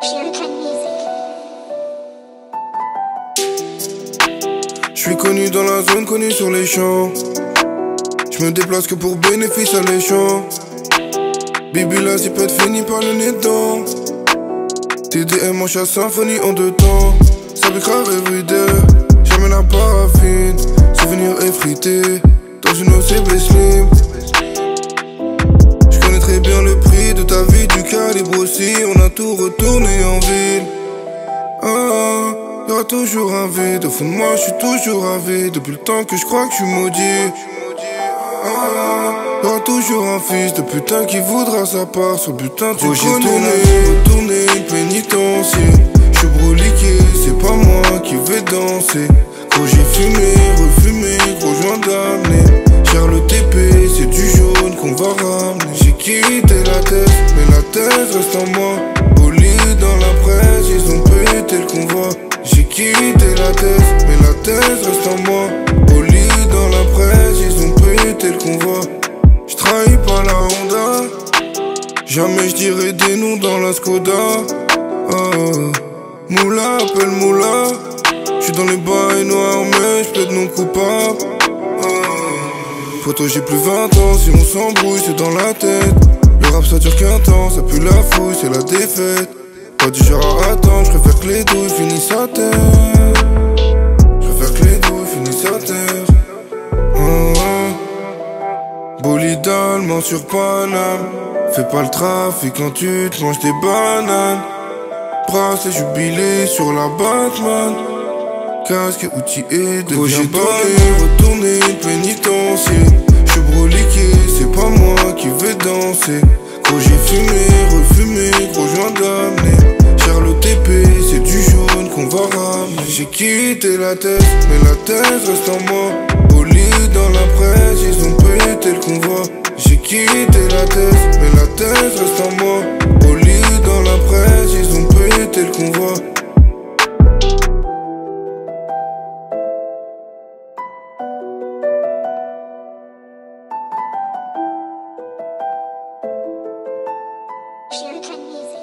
Je suis connu dans la zone, connu sur les champs. Je me déplace que pour bénéfice à les champs. Bibi là, si peut être fini par le nez dedans. TDM en chasse symphonie en deux temps. Ça me grave everyday. Jamais la paraffine. Souvenir effrité. Dans une OCB slim. Je connais très bien le prix de ta vie, du calibre aussi. On a tout retourné. Toujours un vide. Au fond de moi, je suis toujours ravi. Depuis le temps que je crois que je suis maudit. Ah, toujours un fils de putain qui voudra sa part. Son putain, tu J'ai connais. une pénitencier. Je suis broliqué, c'est pas moi qui vais danser. Gros, j'ai fumé, refumé, gros joint d'amener. Cher le TP, c'est du jaune qu'on va ramener. J'ai quitté la tête, mais la tête reste en moi. Au lit dans la presse, ils ont Jamais je dirais des noms dans la Skoda. Oh. Moula, appelle Moula. J'suis dans les bails noirs, mais j'plaide non coupable. Oh. Photo, j'ai plus 20 ans, si on s'embrouille, c'est dans la tête. Le rap, ça dure qu'un temps, ça pue la fouille, c'est la défaite. Pas du genre à attendre, j'préfère que les douilles finissent à terre. J'préfère que les douilles finissent à terre. Oh, oh. Bolide sur Paname. Fais pas le trafic quand tu te manges des bananes. Bracelet jubilé sur la Batman. Casque et de j'ai tourné, retourné une pénitencier. J'suis broliqué, c'est pas moi qui vais danser. Gros j'ai fumé, refumé, gros joint d'amener. Cher le TP, c'est du jaune qu'on va ramener. J'ai quitté la tête, mais la tête reste en moi. Au lit dans la presse, easy.